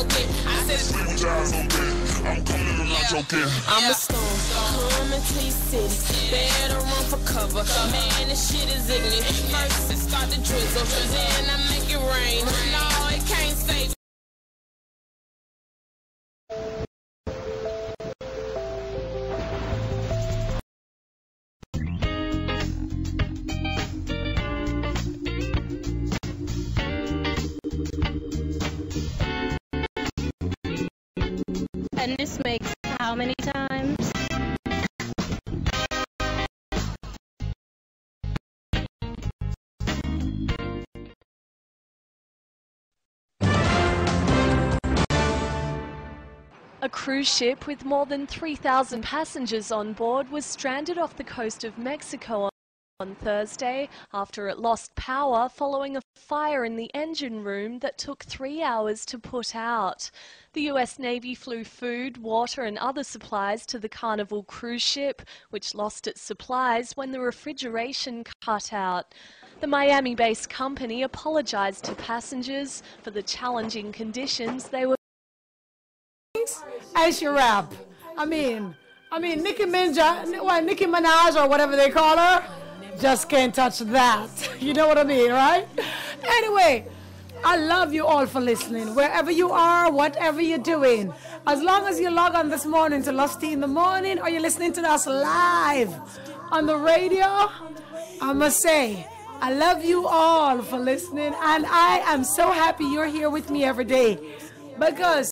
I said, Stay with your eyes open. I'm coming, I'm not joking. I'm a storm, come and please city. Better run for cover. Man, this shit is ignorant. First, it start to drizzle, then I make it rain. And this makes how many times? A cruise ship with more than 3,000 passengers on board was stranded off the coast of Mexico on Thursday after it lost power following a fire in the engine room that took three hours to put out. The US Navy flew food, water, and other supplies to the Carnival cruise ship, which lost its supplies when the refrigeration cut out. The Miami based company apologized to passengers for the challenging conditions they were as your rap. I mean, I mean, Nicki Minaj, well, Nicki Minaj or whatever they call her, just can't touch that. You know what I mean, right? Anyway, I love you all for listening. Wherever you are, whatever you're doing, as long as you log on this morning to Lusty in the morning or you're listening to us live on the radio, I must say, I love you all for listening, and I am so happy you're here with me every day because